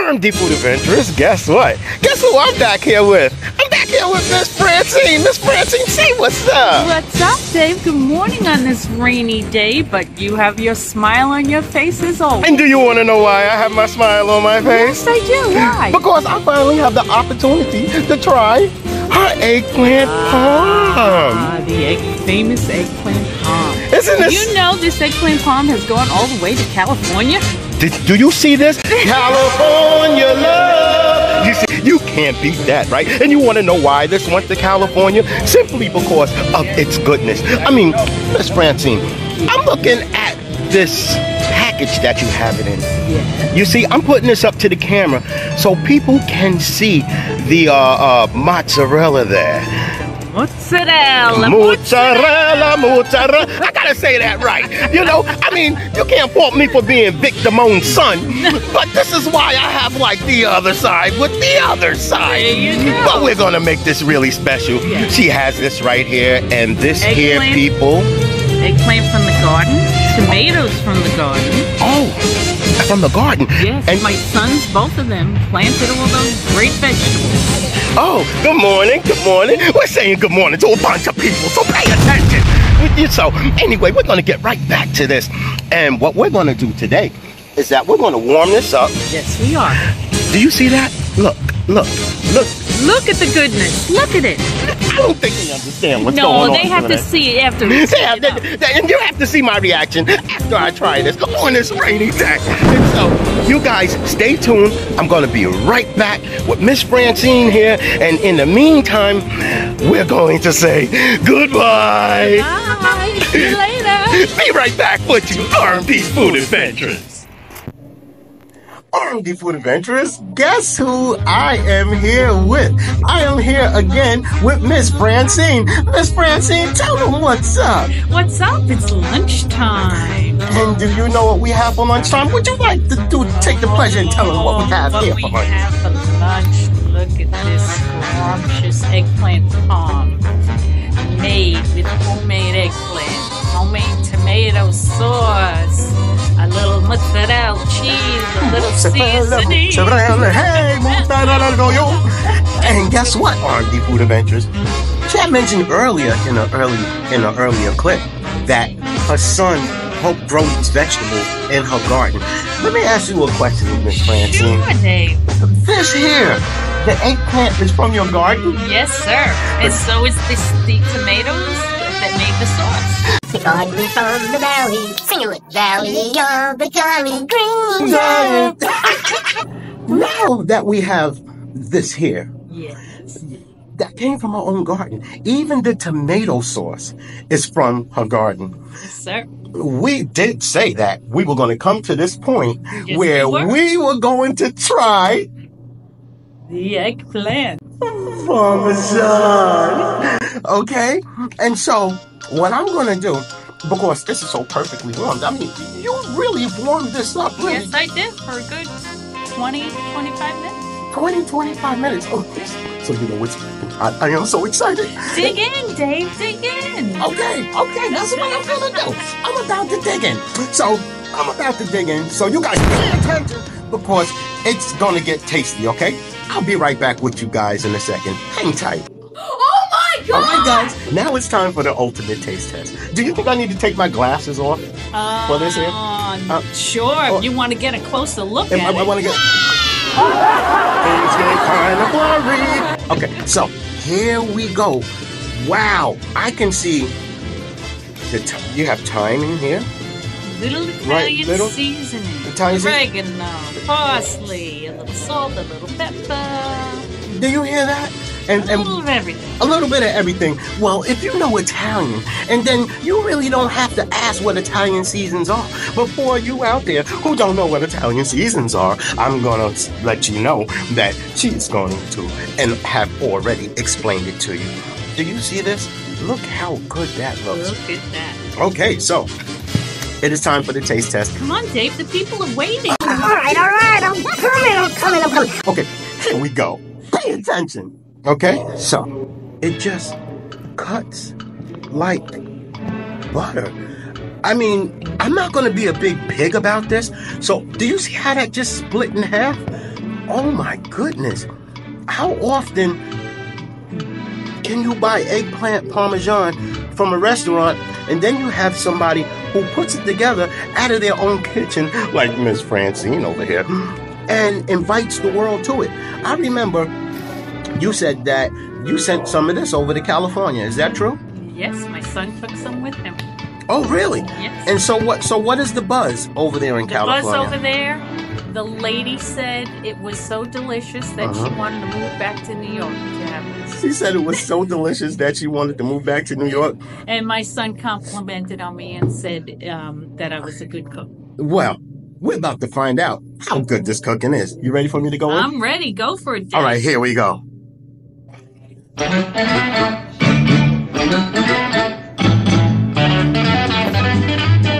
RMD Food Adventurers, guess what? Guess who I'm back here with? I'm back here with Miss Francine. Miss Francine, say what's up. What's up, Dave? Good morning on this rainy day, but you have your smile on your face as always. And do you want to know why I have my smile on my face? Yes, I do. Why? Because I finally have the opportunity to try her eggplant Ah, parm. the egg, famous eggplant parm. Isn't this? you know this eggplant parm has gone all the way to California? Did, do you see this? California love. You see, you can't beat that, right? And you want to know why this went to California? Simply because of its goodness. I mean, Miss Francine, I'm looking at this package that you have it in. Yeah. You see, I'm putting this up to the camera so people can see the uh, uh, mozzarella there. Mozzarella. Mozzarella, mozzarella. Gotta say that right. You know, I mean, you can't fault me for being Vic Damone's son, but this is why I have like the other side with the other side. There you go. But we're gonna make this really special. Yeah. She has this right here, and this here, Eggplant. people. Eggplant from the garden. Tomatoes from the garden. Oh, from the garden. Yes, And my sons, both of them, planted all those great vegetables. Oh, good morning, good morning. We're saying good morning to a bunch of people, so pay attention. With you. So, anyway, we're gonna get right back to this. And what we're gonna do today is that we're gonna warm this up. Yes, we are. Do you see that? Look, look, look. Look at the goodness. Look at it. I don't think they understand what's going no, they have to see it after. They have they- and you have to see my reaction after I try this on this rainy day. And so, you guys stay tuned. I'm going to be right back with Miss Francine here. And in the meantime, we're going to say goodbye. Bye. See you later. Be right back with you, RMD Food Adventures. RMD Food Adventurers, guess who I am here with? I am here again with Miss Francine. Miss Francine, tell them what's up. What's up? It's lunchtime. And do you know what we have for lunchtime? Would you like to do take the pleasure and tell them what we oh, have What here we for lunch? have for lunch. Look at this scrumptious eggplant parm made with homemade eggplant, homemade tomato sauce, a little mozzarella cheese, a little seasoning. Hey, mozzarella yo. And guess what, RMD Food Adventures? Chad mentioned earlier in an early in an earlier clip that her son helped grow these vegetables in her garden. Let me ask you a question, Miss Francine. Sure, Dave. This here, the eggplant is from your garden? Yes, sir. And so is this the tomatoes that made the sauce. From the valley, sing it with valley of the jolly green giant. Now that we have this here, Yes. that came from her own garden. Even the tomato sauce is from her garden. Yes, sir. We did say that we were going to come to this point Yes, where we were. we were going to try The eggplant. Parmesan. Okay? And so, what I'm going to do, because this is so perfectly warmed, I mean, you really warmed this up, really. Yes, I did for a good 20, 25 minutes. 20, 25 minutes. Oh, so you know what's, I, I am so excited. Dig in, Dave, dig in. Okay, okay, that's what I'm gonna do. I'm about to dig in. So I'm about to dig in. So you guys pay attention because it's gonna get tasty, okay? I'll be right back with you guys in a second. Hang tight. Oh my All right, guys. Now it's time for the ultimate taste test. Do you think I need to take my glasses off? Uh, For this here? Uh, sure, oh. if you want to get a closer look I, at it. I want to get. Things get kind of blurry. Okay, so here we go. Wow, I can see. The t- you have thyme in here. little Right, Italian little- seasoning. Italian season- oregano, parsley, a little salt, a little pepper, Do you hear that? And, a and little of everything. a little bit of everything. Well, if you know Italian, and then you really don't have to ask what Italian seasons are. But for you out there who don't know what Italian seasons are, I'm gonna let you know that she's going to and have already explained it to you. Do you see this? Look how good that looks. Look at that. Okay, so it is time for the taste test. Come on, Dave, the people are waiting. All right, all right, I'm coming, I'm coming, I'm coming. Okay, here we go. Pay attention. Okay, so it just cuts like butter. I mean, I'm not gonna be a big pig about this. So, do you see how that just split in half? Oh my goodness. How often can you buy eggplant parmesan from a restaurant and then you have somebody who puts it together out of their own kitchen, like Miss Francine over here, and invites the world to it? I remember you said that you sent some of this over to California. Is that true? Yes, my son took some with him. Oh, really? Yes. And so what? So what is the buzz over there in The California? The buzz over there, the lady said it was so delicious that she Uh-huh. wanted to move back to New York to have this. She said it was so delicious that she wanted to move back to New York. And my son complimented on me and said um, that I was a good cook. Well, we're about to find out how good this cooking is. You ready for me to go in? I'm ready. Go for it. Dave. All right, here we go.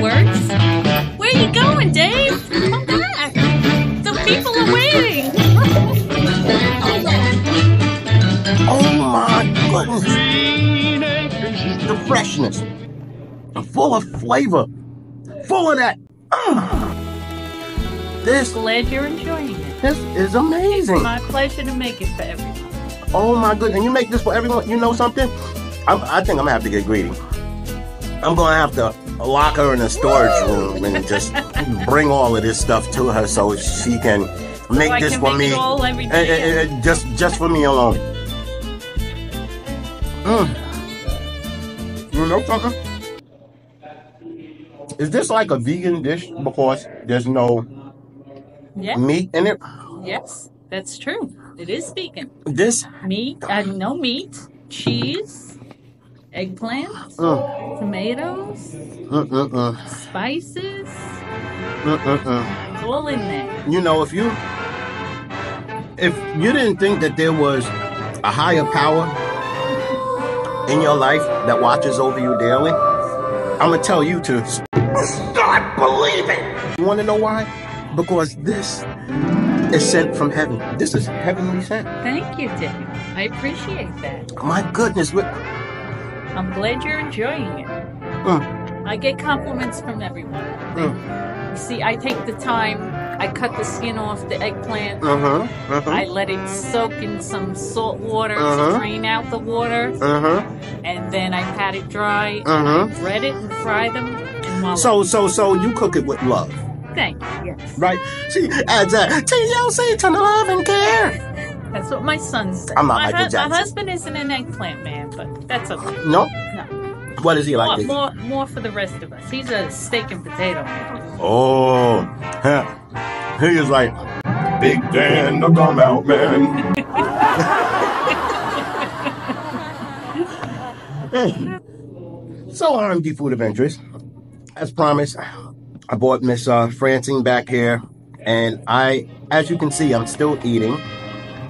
Works? Where are you going, Dave? Come back. The people are waiting. Oh my goodness. The freshness. Full of flavor. Full of that. Ah. This, Glad you're enjoying it. this is amazing. It's my pleasure to make it for everyone. Oh my goodness. And you make this for everyone. You know something? I'm, I think I'm to have to get greedy. I'm going to have to lock her in a storage room and just bring all of this stuff to her so she can make I this can for make me. all every eh, day. eh, just just for me alone. Mm. You know something? Is this like a vegan dish because there's no yeah. meat in it? Yes, that's true. It is vegan. This Meat, uh, no meat, cheese, eggplant, mm, tomatoes, mm, mm, mm, spices. It's all in there. You know, if you if you didn't think that there was a higher power in your life that watches over you daily, I'm gonna tell you to start believing. You want to know why? Because this is sent from heaven. This is heavenly sent. Thank you, Dave. I appreciate that. My goodness, I'm glad you're enjoying it. Mm. I get compliments from everyone. Mm. See, I take the time. I cut the skin off the eggplant. uh-huh, I uh-huh, let it soak in some salt water Uh-huh. to drain out the water, uh-huh, and then I pat it dry, uh-huh. bread it, and fry them. And. So, so, so you cook it with love, thank you. Yes, right? She adds that TLC to love and care. that's what my son said. I'm not my, Michael Jackson. my husband isn't an eggplant man, but that's okay. No, No, what is he more, like? to more, more for the rest of us. He's a steak and potato man. Oh, huh. he is like Big Dan, the gum out man. so RMD Food Adventures, as promised, I bought Miss uh, Francine back here, and I, as you can see, I'm still eating,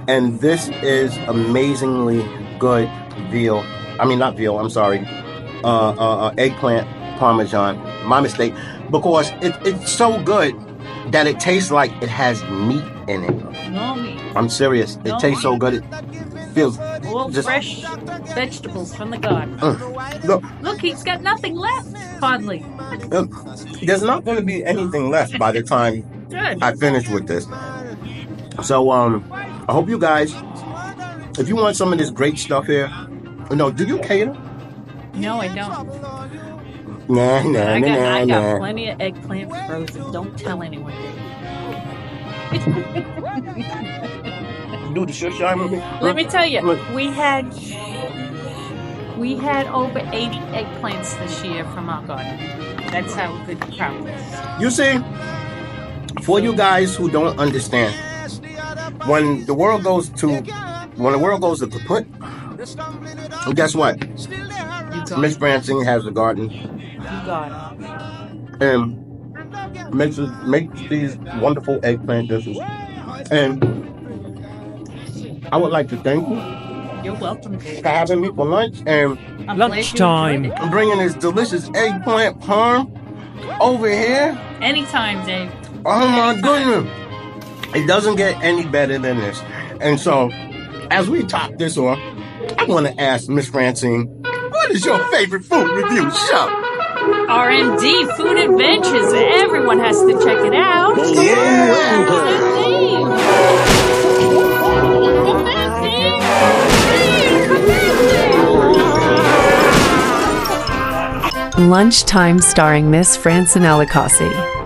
and this is amazingly good veal. I mean, not veal. I'm sorry, uh, uh, uh, eggplant parmesan. My mistake, because it, it's so good that it tastes like it has meat in it. No meat. I'm serious. It No tastes so good. It feels All just. fresh vegetables from the garden. Mm. Look, Look, he's got nothing left, hardly. look, there's not going to be anything left by the time Good. I finish with this. So, um, I hope you guys, if you want some of this great stuff here, no, do you cater? No, I don't. Nah, nah, I nah, got, nah, I got nah. plenty of eggplant frozen. Don't tell anyone. Do the shush eye with me? Let me tell you, we had we had over 80 eggplants this year from our garden. That's how good the crop was. You see, for you guys who don't understand, when the world goes to when the world goes to kaput, guess what? Miss. Francine has a garden You got and makes makes these wonderful eggplant dishes. And I would like to thank you. You're welcome. For having me for lunch and I'm Lunchtime. enjoyed it. bringing this delicious eggplant parm over here. Anytime, Dave. Oh my goodness. It doesn't get any better than this. And so, as we top this off, I want to ask Miss Francine, what is your favorite food review show? RMD Food Adventures. Everyone has to check it out. Yeah. Lunchtime starring Miss Francinella Cossi.